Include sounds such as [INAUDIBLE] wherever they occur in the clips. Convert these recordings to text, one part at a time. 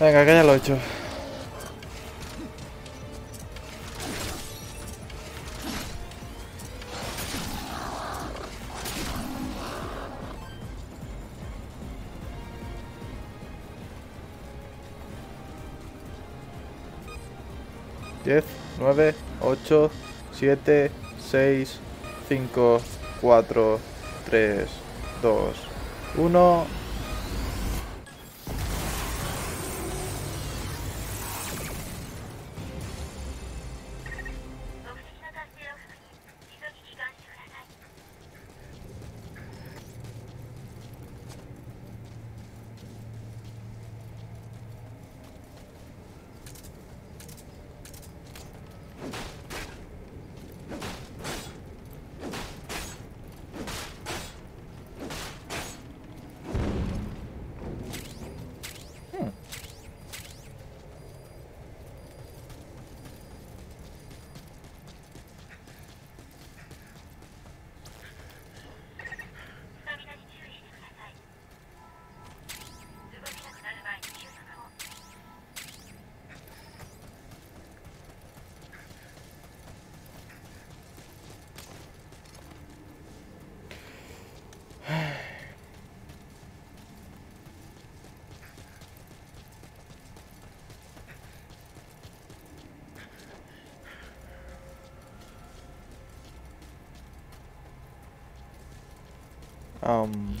Venga, que ya lo he hecho. Diez, nueve, ocho, siete, seis, cinco, cuatro, tres, dos, uno... um,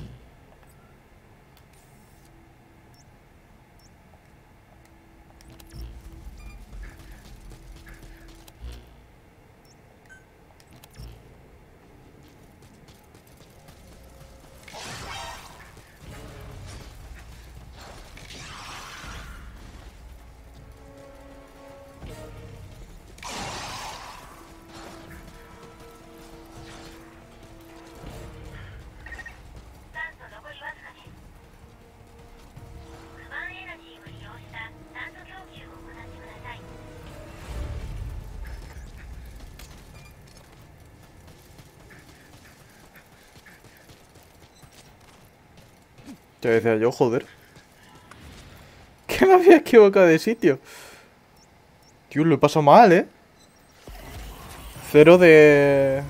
Ya decía yo, joder. Que me había equivocado de sitio. Tío, lo he pasado mal, ¿eh? Cero de...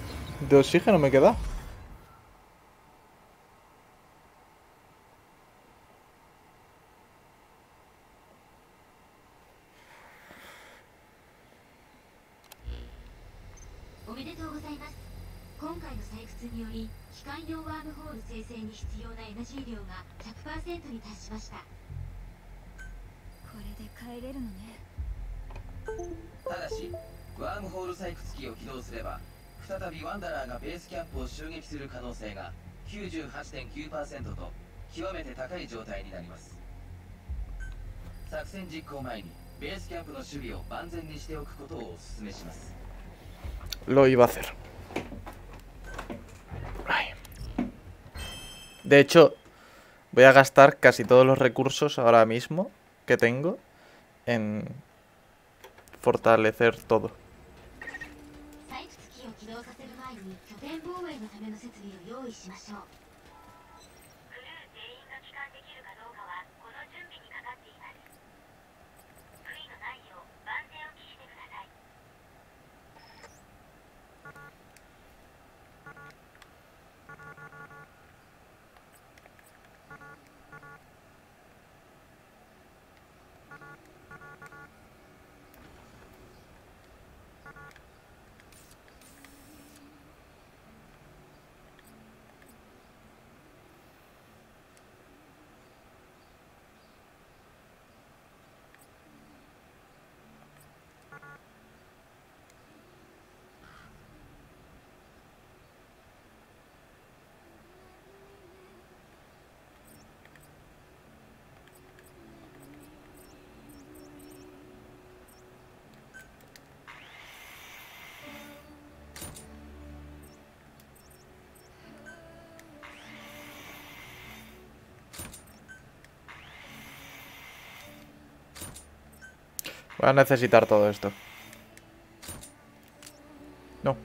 De oxígeno me queda. 今回の採掘により機関用ワームホール生成に必要なエナジー量が100%に達しました。これで帰れるのね。ただしワームホール採掘機を起動すれば再びワンダラーがベースキャンプを襲撃する可能性が98.9%と極めて高い状態になります。作戦実行前にベースキャンプの守備を万全にしておくことをお勧めします。Lo iba a hacer. De hecho, voy a gastar casi todos los recursos ahora mismo que tengo en fortalecer todo. Voy a necesitar todo esto. No.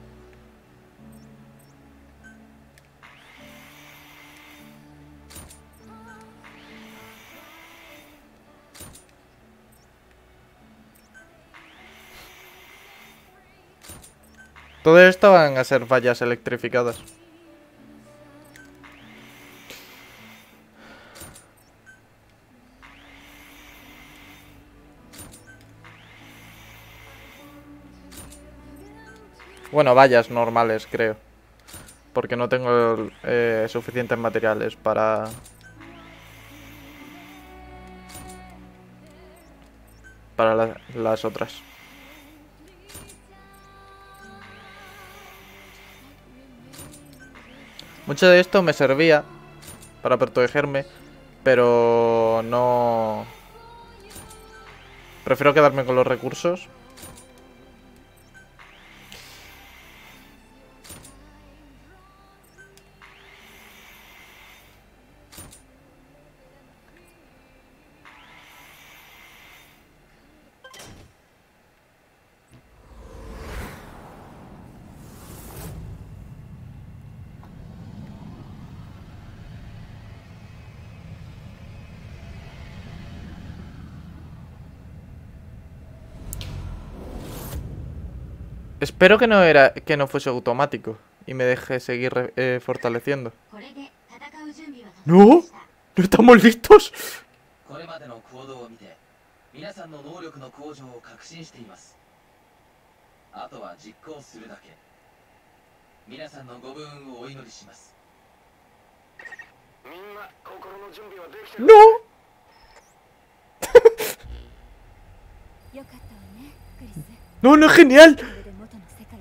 Todo esto van a ser vallas electrificadas. Bueno, vallas normales, creo. Porque no tengo eh, suficientes materiales para... Para la- las otras. Mucho de esto me servía para protegerme, pero no... Prefiero quedarme con los recursos. Espero que no, era, que no fuese automático y me deje seguir eh, fortaleciendo. ¡No! ¡No estamos listos! ¡No! [LAUGHS] ¡No, no es genial!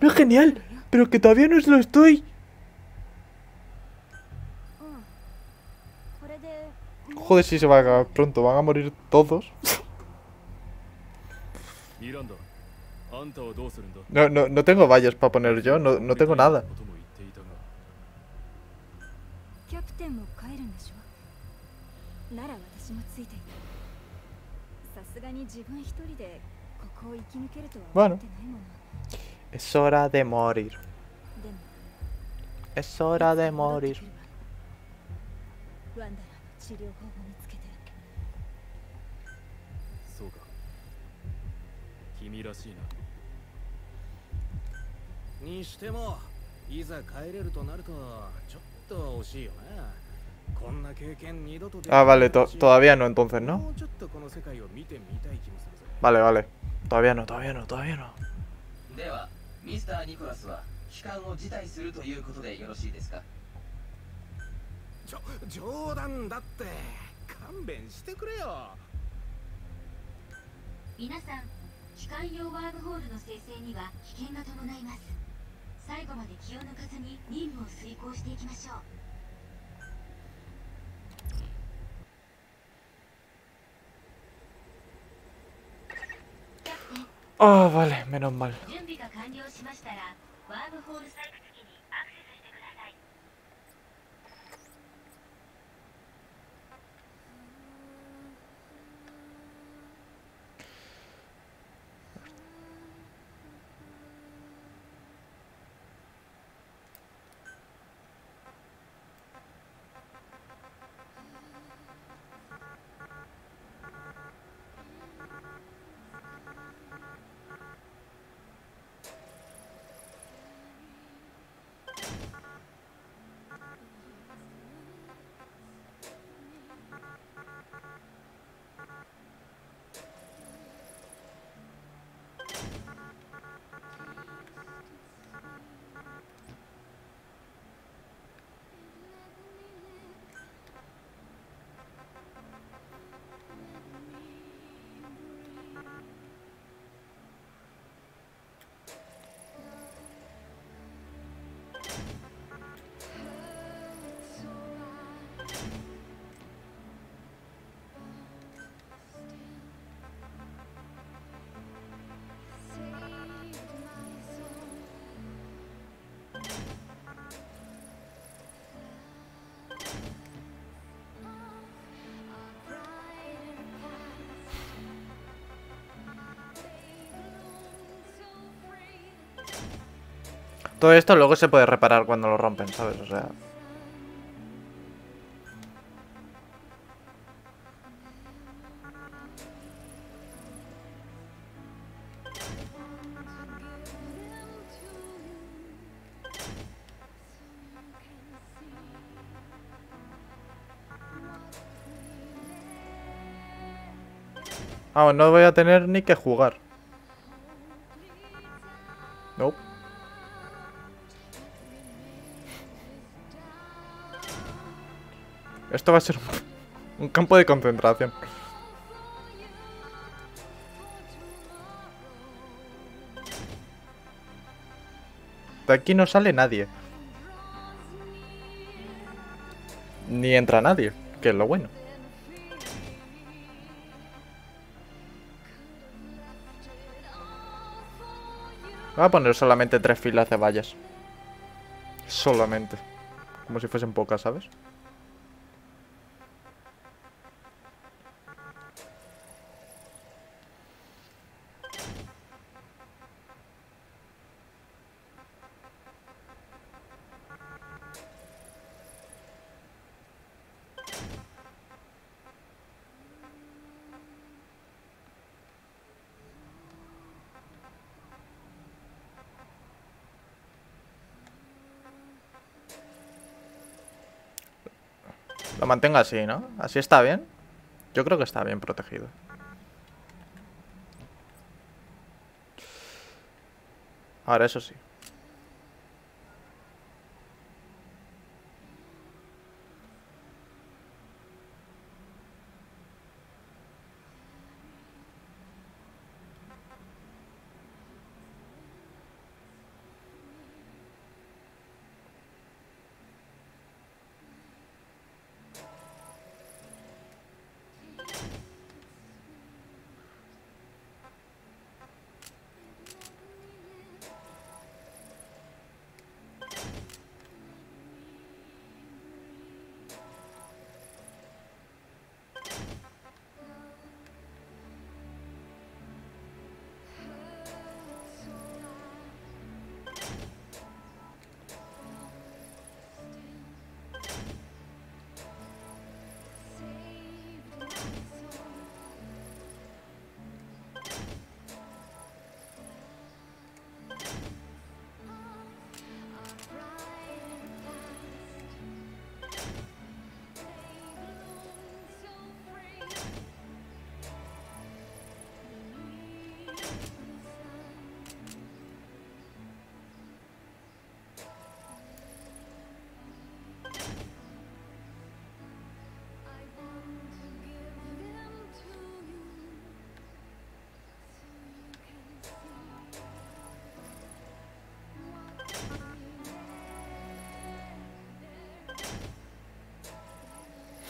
No es genial, pero que todavía no es lo estoy. Joder, si se va a pronto, van a morir todos. No, no, no tengo vallas para poner yo, no, no tengo nada. Bueno. Es hora de morir. でも Es hora de morir. ワンダラーの治療法を見つけてそうか君らしいなにしてもいざ帰れるとなるとちょっと惜しいよなこんな経験二度とでき Ah, ない vale. to- し todavía no, entonces, ¿no? もうちょっとこの世界を見てみたい気もするぜ Vale, vale. Todavía no, todavía no, todavía no. ミスター・ニコラスは帰還を辞退するということでよろしいですか？ちょ冗談だって勘弁してくれよ。皆さん機関用ワームホールの生成には危険が伴います。最後まで気を抜かずに任務を遂行していきましょう。Ah, vale, menos mal. 完了しましたらワームホール Todo esto luego se puede reparar cuando lo rompen, ¿sabes? O sea... Ah, no voy a tener ni que jugar. Nope. Esto va a ser [LAUGHS] un, campo de concentración. De aquí no sale nadie. Ni entra nadie, que es lo bueno. Voy a poner solamente tres filas de vallas. Solamente. Como si fuesen pocas, ¿sabes? Lo mantengo así, ¿no? Así está bien. Yo creo que está bien protegido. Ahora eso sí.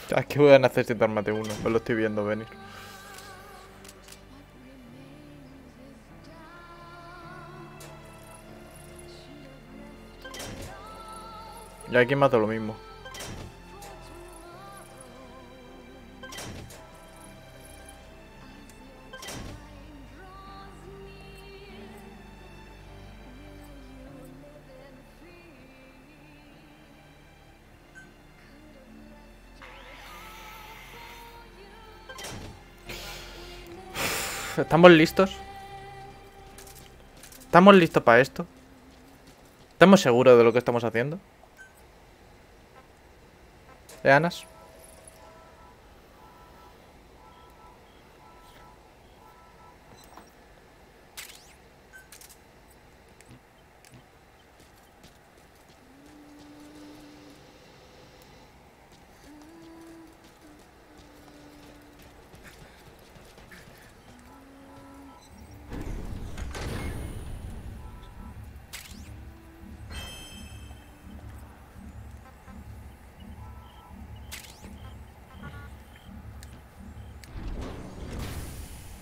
[LAUGHS] Aquí voy a necesitar más de uno, me lo estoy viendo venir. Y aquí mato lo mismo. ¿Estamos listos? ¿Estamos listos para esto? ¿Estamos seguros de lo que estamos haciendo? ¿Eh, Anas?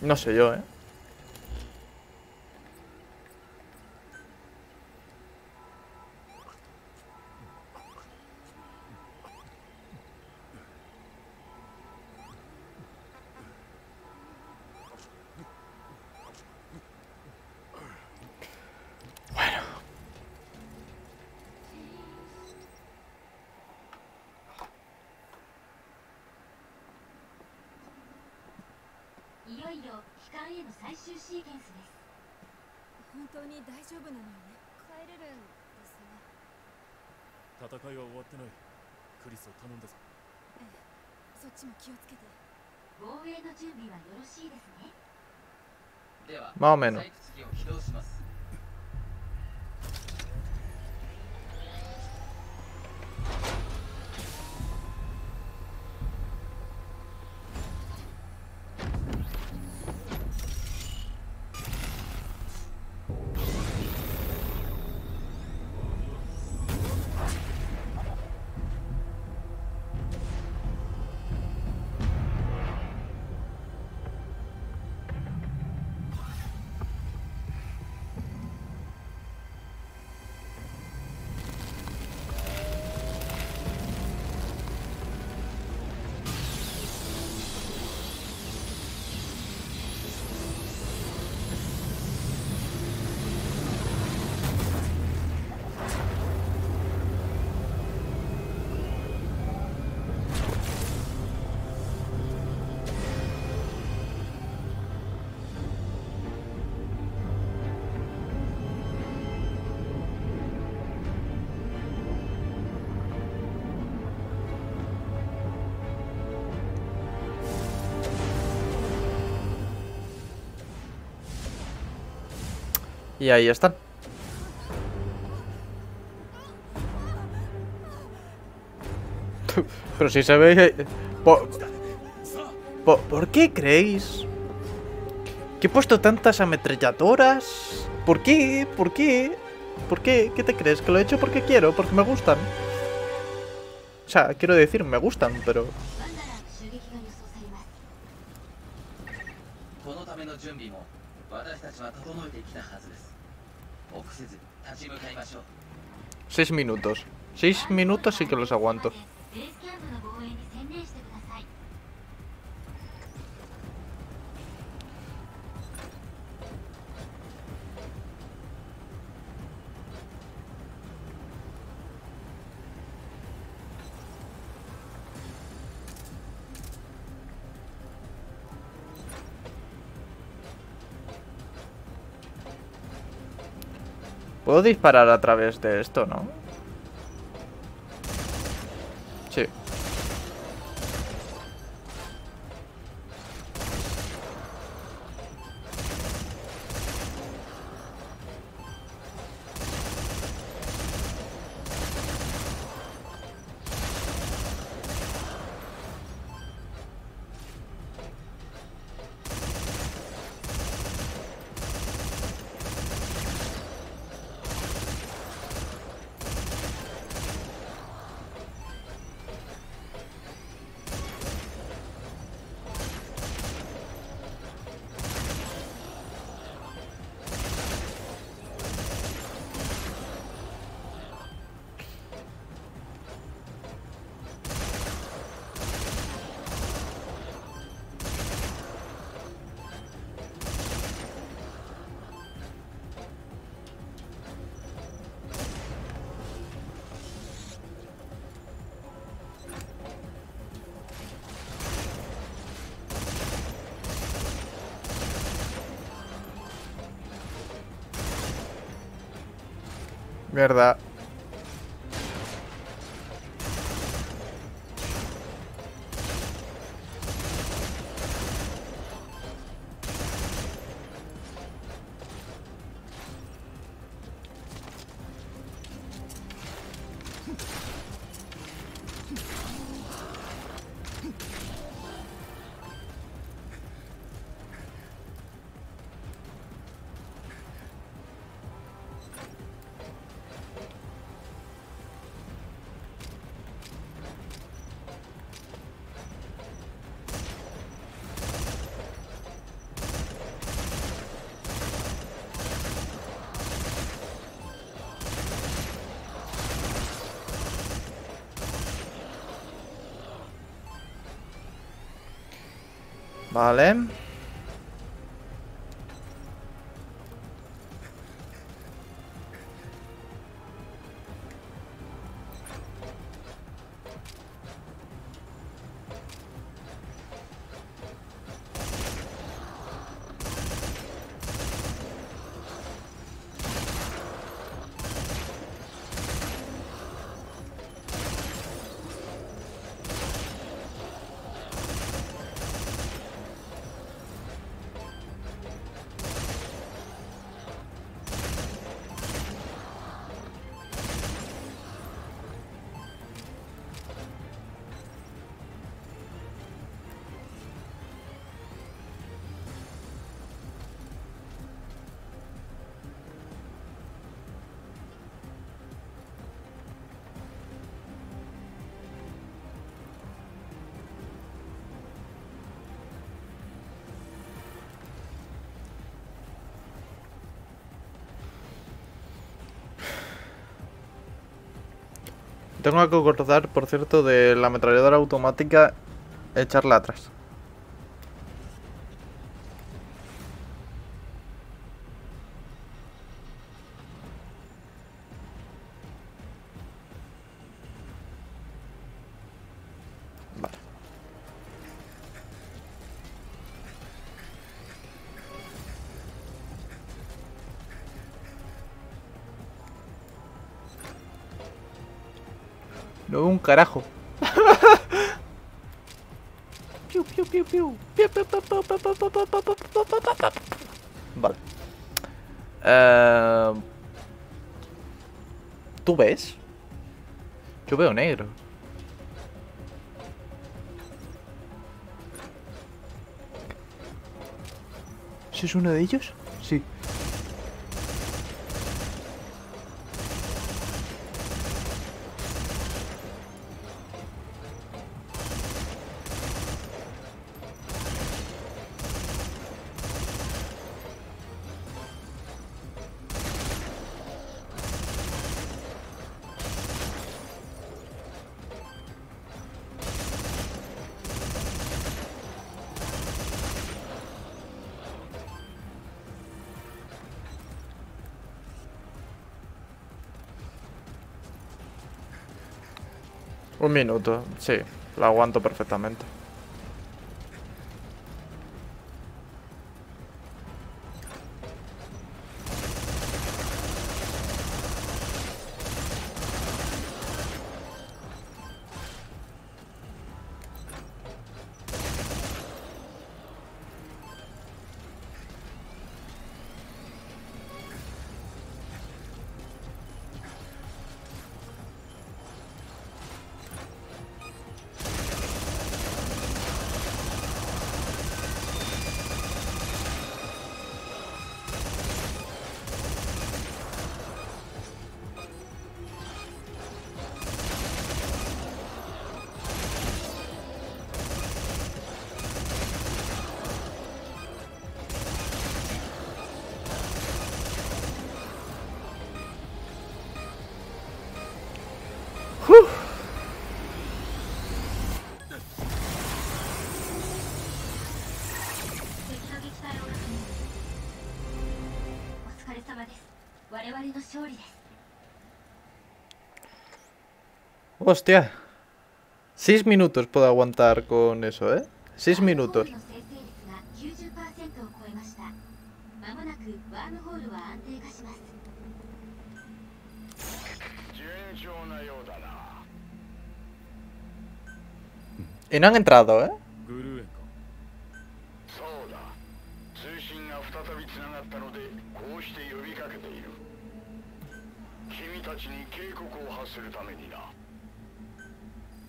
No sé yo, ¿eh? いよいよ帰還への最終シーケンスです。本当に大丈夫なのよね。帰れるんですね。戦いは終わってない。クリスを頼んだぞ。ええ。そっちも気をつけて。防衛の準備はよろしいですね。ではマーメン採掘機を起動します。Y ahí están. [LAUGHS] Pero si se ve... ¿Por, por, qué creéis que he puesto tantas ametralladoras? ¿Por qué? ¿Por qué? ¿Por qué? ¿Qué te crees? ¿Que lo he hecho porque quiero? ¿Porque me gustan? O sea, quiero decir, me gustan, pero... Seis minutos. Seis minutos sí que los aguanto. Puedo disparar a través de esto, ¿no? Verdad. Vale. Tengo que acordar, por cierto, de la ametralladora automática echarla atrás. Carajo. Vale. ¿Tú ves? Yo veo negro. ¿Ese es uno de ellos? Sí. Un minuto, sí, lo aguanto perfectamente. Hostia. Seis minutos puedo aguantar con eso, ¿eh? Seis minutos. Y no han entrado, ¿eh?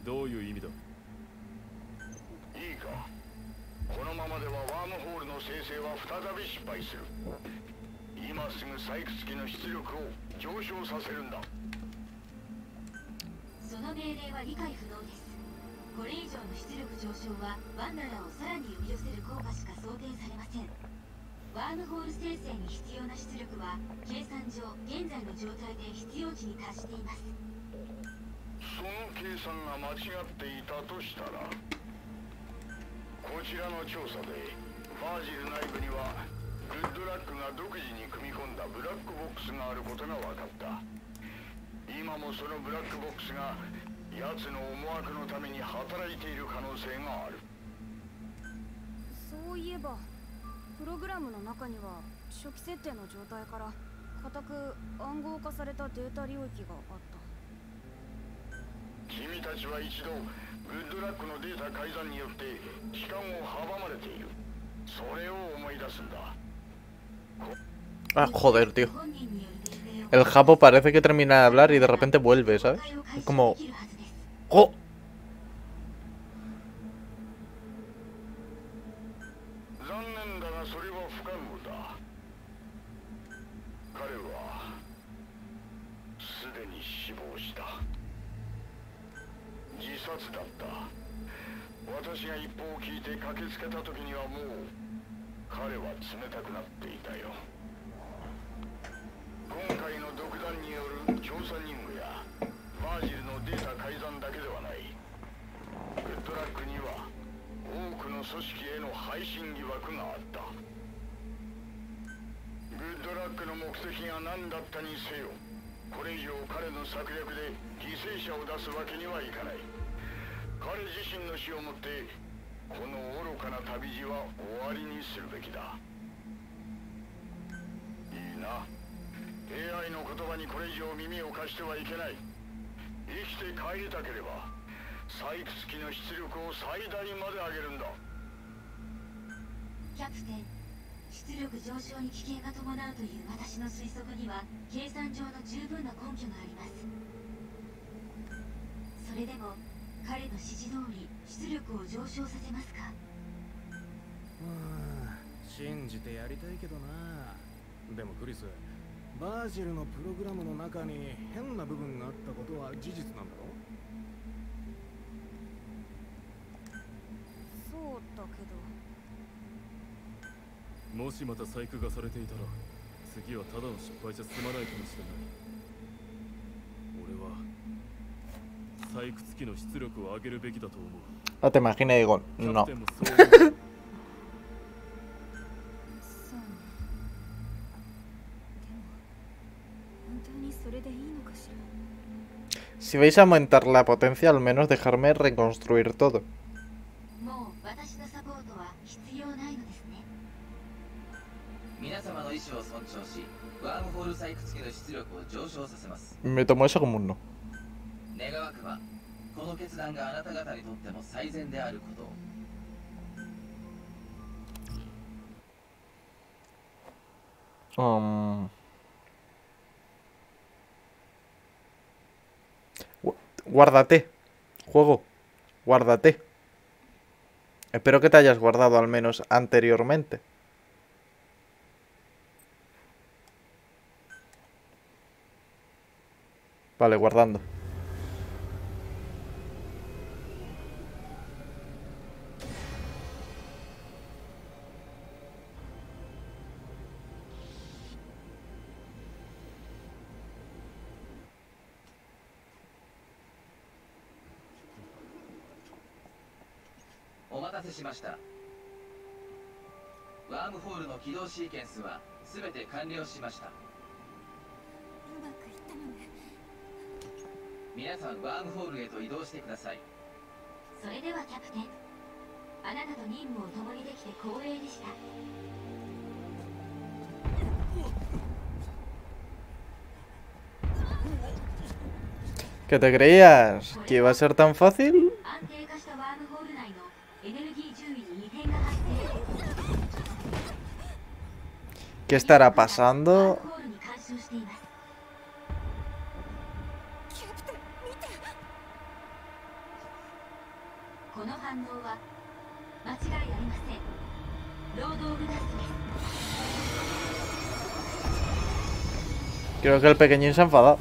どういう意味だ？いいか。このままではワームホールの生成は再び失敗する。今すぐ採掘機の出力を上昇させるんだ。その命令は理解不能です。これ以上の出力上昇はワンダラーをさらに呼び寄せる効果しか想定されません。ワームホール生成に必要な出力は計算上現在の状態で必要値に達していますその計算が間違っていたとしたらこちらの調査でバージル内部にはグッドラックが独自に組み込んだブラックボックスがあることが分かった。今もそのブラックボックスが奴の思惑のために働いている可能性がある。そういえばプログラムの中には初期設定の状態から固く暗号化されたデータ領域があった。君たちは一度グッドラックのデータ改ざんによって帰還を阻まれているそれを思い出すんだ Ah, joder, tío. El Japo parece que termina de hablar y de repente vuelve, ¿sabes? Como... ¡Oh! 旅路は終わりにするべきだ。いいな。AI の言葉にこれ以上耳を貸してはいけない。生きて帰りたければ採掘機の出力を最大まで上げるんだ。キャプテン出力上昇に危険が伴うという私の推測には計算上の十分な根拠があります。それでも彼の指示通り出力を上昇させますか？信じてやりたいけどな。でもクリスバージルのプログラムの中に変な部分があったことは事実なんだろ？そうだけど。もしまた細工がされていたら次はただの失敗じゃ済まないかもしれない。俺は採掘機の出力を上げるべきだと思う。No te imaginas, digo, no. [LAUGHS] Si vais a aumentar la potencia, al menos dejarme reconstruir todo. Me tomo eso como un no. Um... Guárdate. Juego. Guárdate. Espero que te hayas guardado al menos anteriormente. Vale, guardando. しました。ワームホールの起動シーケンスは全て完了しました。うまくいったのね。皆さんワームホールへと移動してください。それではキャプテン。あなたと任務を共にできて光栄でした。¿Qué te creías? ¿Que iba a ser tan fácil? ¿Qué estará pasando? Creo que el pequeñín se ha enfadado.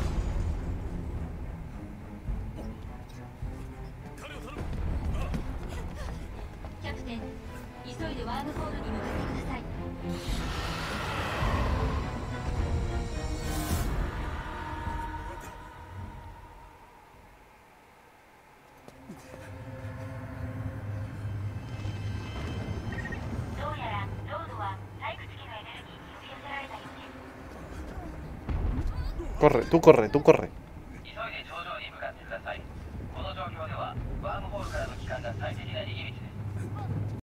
Tú corre, tú corre.